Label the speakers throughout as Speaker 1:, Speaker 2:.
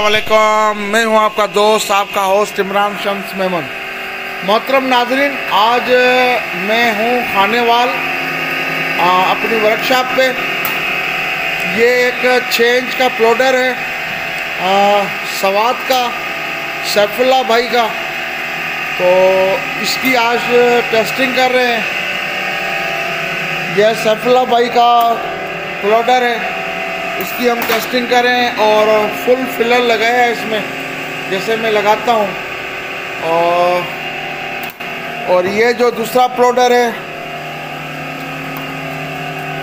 Speaker 1: वालेकुम। मैं हूँ आपका दोस्त आपका होस्ट इमरान शम्स मेमन। मोहतरम नाजरीन आज मैं हूँ खानेवाल आ, अपनी वर्कशॉप पे। ये एक चेंज का प्लोडर है आ, सवाद का सैफुल्ला भाई का। तो इसकी आज टेस्टिंग कर रहे हैं। यह सैफुल्ला भाई का प्लोडर है। इसकी हम टेस्टिंग करें और फुल फिलर लगाया है इसमें, जैसे मैं लगाता हूँ। और और ये जो दूसरा प्रोडर है,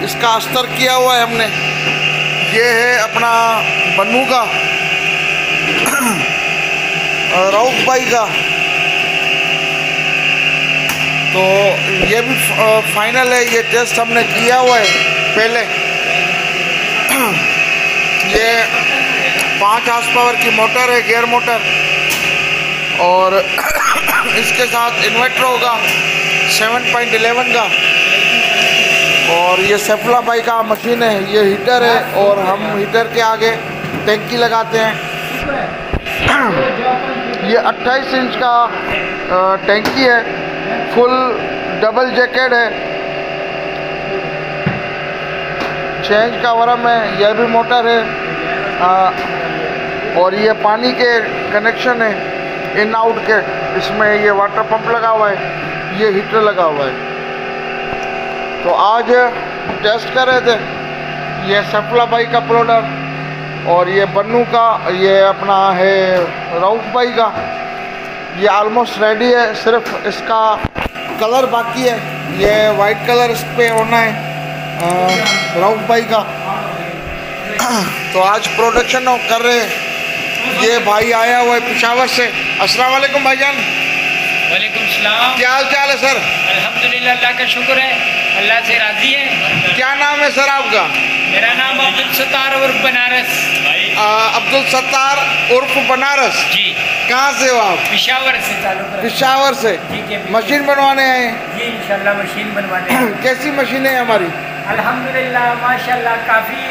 Speaker 1: इसका अस्तर किया हुआ है हमने। ये है अपना बन्नू का रऊफ भाई का। तो ये भी फाइनल है, ये टेस्ट हमने किया हुआ है, पहले। ये पाँच हार्स पावर की मोटर है, गेयर मोटर। और इसके साथ इन्वर्टर होगा 7.11 का। और ये सेफला बाई का मशीन है, ये हीटर है, और हम हीटर के आगे टैंकी लगाते हैं। ये 28 इंच का टैंकी है, फुल डबल जैकेट है। चेंज का वरम है यह भी मोटर है आ, और ये पानी के कनेक्शन है इन आउट के इसमें ये वाटर पंप लगा हुआ है ये हीटर लगा हुआ है। तो आज टेस्ट कर रहे थे ये सफला भाई का प्रोडर और ये बन्नू का ये अपना है रऊफ भाई का। ये ऑलमोस्ट रेडी है सिर्फ़ इसका कलर बाकी है ये वाइट कलर इस पर होना है। रऊफ भाई का। तो आज प्रोडक्शन कर रहे हैं। ये भाई आया हुआ है पिशावर से। अस्सलाम वालेकुम भाईजान।
Speaker 2: वालेकुम सलाम।
Speaker 1: क्या हाल चाल है सर?
Speaker 2: अल्हम्दुलिल्लाह अल्लाह का शुक्र है। अल्लाह से राज़ी है।
Speaker 1: क्या नाम है सर आपका?
Speaker 2: मेरा नाम अब्दुल सत्तार उर्फ़ बनारस।
Speaker 1: अब्दुल सत्तार उर्फ़ बनारस।
Speaker 2: जी।
Speaker 1: कहाँ से हो आप?
Speaker 2: पिशावर से
Speaker 1: पिशावर से। मशीन बनवाने आए
Speaker 2: जी इंशाल्लाह मशीन बनवाने
Speaker 1: कैसी मशीन है हमारी?
Speaker 2: अल्हम्दुलिल्लाह माशाल्लाह काफ़ी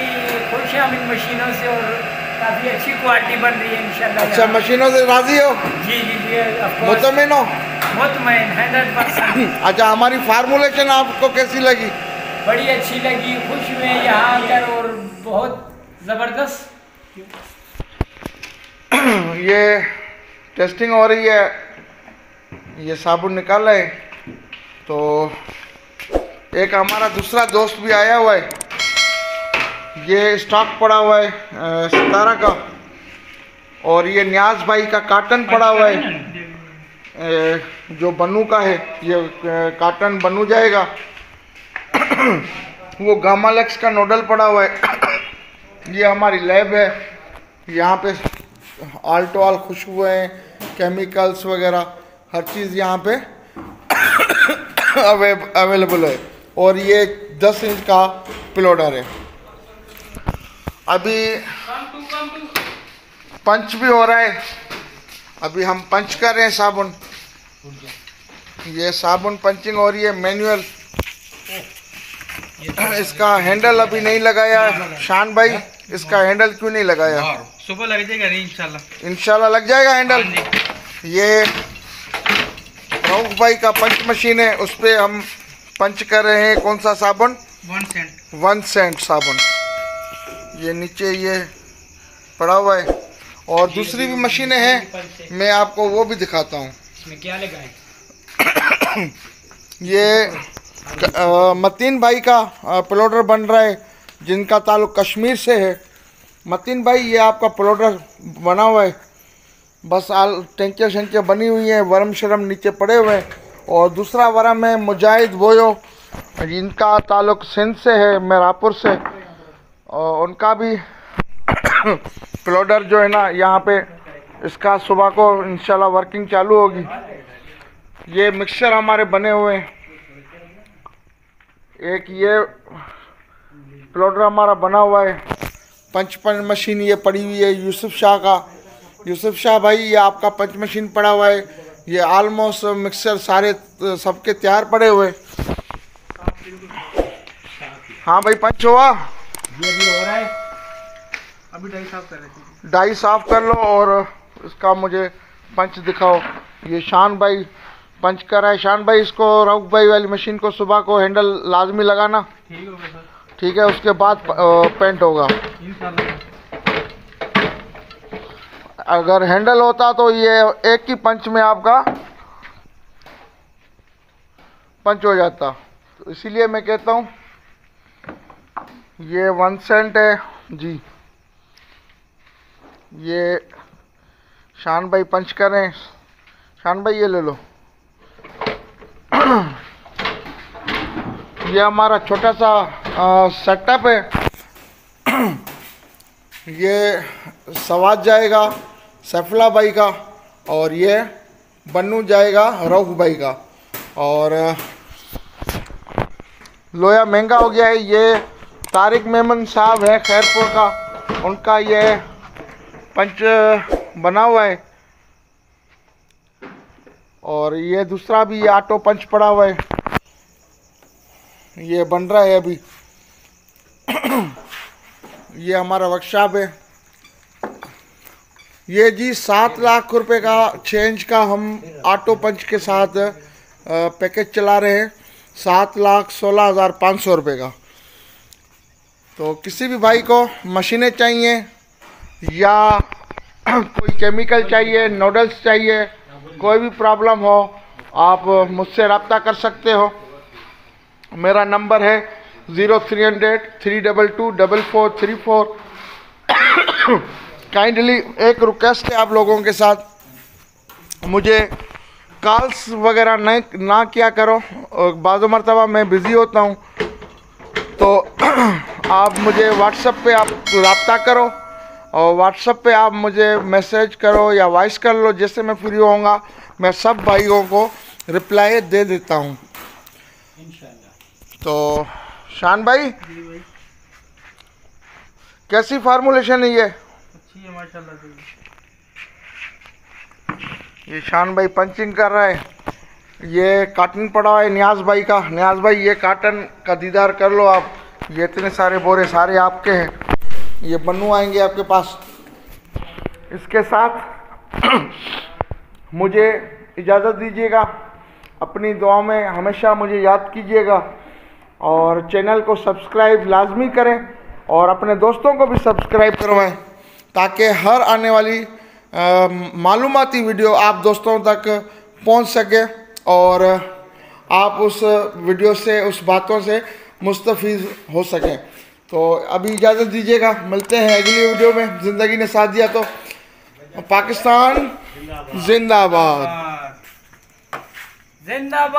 Speaker 2: खुश हैं हम इन मशीनों से और काफ़ी अच्छी क्वालिटी बन रही है इंशाल्लाह।
Speaker 1: अच्छा मशीनों से राज़ी हो?
Speaker 2: जी जी जी
Speaker 1: मुतमिन हो?
Speaker 2: मुतमैन हंड्रेड परसेंट।
Speaker 1: अच्छा हमारी फार्मूलेशन आपको कैसी लगी?
Speaker 2: बड़ी अच्छी लगी खुश हुए यहाँ आकर और बहुत ज़बरदस्त।
Speaker 1: ये टेस्टिंग हो रही है ये साबुन निकाल रहे तो एक हमारा दूसरा दोस्त भी आया हुआ है। ये स्टॉक पड़ा हुआ है सितारा का। और ये न्याज भाई का काटन पड़ा हुआ है। जो बनू का है, ये काटन बनू जाएगा। वो गामालेक्स का नोडल पड़ा हुआ है। ये हमारी लैब है। यहाँ पे आल टू आल खुशबू हैं केमिकल्स वगैरह, हर चीज़ यहाँ पे अवेलेबल है। और ये 10 इंच का प्लोडर है। अभी पंच भी हो रहा है। अभी हम पंच कर रहे हैं साबुन। ये साबुन पंचिंग हो रही है मैनुअल इसका हैंडल अभी नहीं लगाया शान भाई इसका हैंडल क्यों नहीं लगाया?
Speaker 3: सुबह लग जाएगा नहीं इंशाल्लाह।
Speaker 1: इंशाल्लाह लग जाएगा हैंडल।
Speaker 3: हाँ
Speaker 1: ये रऊफ भाई का पंच मशीन है उस पर हम पंच कर रहे हैं कौन सा साबुन?
Speaker 3: वन सेंट
Speaker 1: वन सेंट साबुन। ये नीचे ये पड़ा हुआ है। और दूसरी भी मशीनें हैं मैं आपको वो भी दिखाता हूँ।
Speaker 2: इसमें क्या लगाए
Speaker 1: ये अ, मतीन भाई का प्लोडर बन रहा है जिनका ताल्लुक कश्मीर से है। मतीन भाई ये आपका प्लोडर बना हुआ है। बस आल टेंकियाँ शंकियाँ बनी हुई है वरम शर्म नीचे पड़े हुए हैं। और दूसरा वरम है मुजाहिद बोयो जिनका ताल्लुक सिंध से है मेरापुर से। और उनका भी प्लोडर जो है ना, यहाँ पे इसका सुबह को इंशाल्लाह वर्किंग चालू होगी। ये मिक्सचर हमारे बने हुए हैं। एक ये प्लोडर हमारा बना हुआ है। पंच पंच मशीन ये पड़ी हुई है, यूसुफ शाह का। यूसुफ शाह भाई, ये आपका पंच मशीन पड़ा हुआ है। ये ऑलमोस्ट मिक्सर सारे सबके तैयार पड़े हुए। हाँ भाई पंच हुआ।
Speaker 2: ये भी हो रहा है
Speaker 3: अभी ढाई साहब कर रहे
Speaker 1: डाई साफ़ कर लो और इसका मुझे पंच दिखाओ। ये शान भाई पंच कर रहा है शान भाई इसको रऊफ भाई वाली मशीन को सुबह को हैंडल लाजमी लगाना।
Speaker 3: ठीक हो
Speaker 1: है उसके बाद पेंट होगा। अगर हैंडल होता तो ये एक ही पंच में आपका पंच हो जाता। तो इसीलिए मैं कहता हूँ, ये वन सेंट है। जी। ये शान भाई पंच करें शान भाई, ये ले लो। ये हमारा छोटा सा सेटअप है। ये सवाद जाएगा। सैफला भाई का और ये बन्नू जाएगा, रऊफ भाई का। और, लोया महँगा हो गया है, ये तारिक मेमन साहब है खैरपुर का। उनका ये पंच बना हुआ है। और ये दूसरा भी ऑटो पंच पड़ा हुआ है। ये बन रहा है अभी। ये हमारा वर्कशॉप है। ये जी सात लाख रुपए का चेंज का हम ऑटो पंच के साथ पैकेज चला रहे हैं। सात लाख सोलह हज़ार पाँच सौ रुपये का। तो किसी भी भाई को मशीनें चाहिए या कोई केमिकल चाहिए नूडल्स चाहिए, कोई भी प्रॉब्लम हो, आप मुझसे रब्ता कर सकते हो। मेरा नंबर है zero three hundred, three double two, double four, three four. Kindly एक रिक्वेस्ट है आप लोगों के साथ। मुझे कॉल्स वगैरह नहीं, ना किया करो। बाज़ मरतबा मैं बिज़ी होता हूँ। तो आप मुझे व्हाट्सएप पे आप रब्ता करो और व्हाट्सएप पे आप मुझे मैसेज करो या वॉइस कर लो, जैसे मैं फ्री होऊँगा, मैं सब भाइयों को रिप्लाई दे देता हूँ। तो शान भाई, कैसी फार्मूलेशन है ये?
Speaker 3: अच्छी है माशाल्लाह से
Speaker 1: ये शान भाई पंचिंग कर रहा है। ये काटन पड़ा है न्याज भाई का। न्याज भाई, ये काटन का दीदार कर लो आप। ये इतने सारे बोरे सारे आपके हैं। ये बन्नू आएँगे आपके पास। इसके साथ मुझे इजाज़त दीजिएगा। अपनी दुआ में हमेशा मुझे याद कीजिएगा। और चैनल को सब्सक्राइब लाजमी करें और अपने दोस्तों को भी सब्सक्राइब करवाएँ। ताकि हर आने वाली मालूमती वीडियो आप दोस्तों तक पहुँच सके और आप उस वीडियो से, उस बातों से मुस्तफ़ हो सकें। तो अभी इजाज़त दीजिएगा, मिलते हैं अगली वीडियो में। ज़िंदगी ने साथ दिया तो। पाकिस्तान जिंदाबाद।
Speaker 2: जिंदाबाद।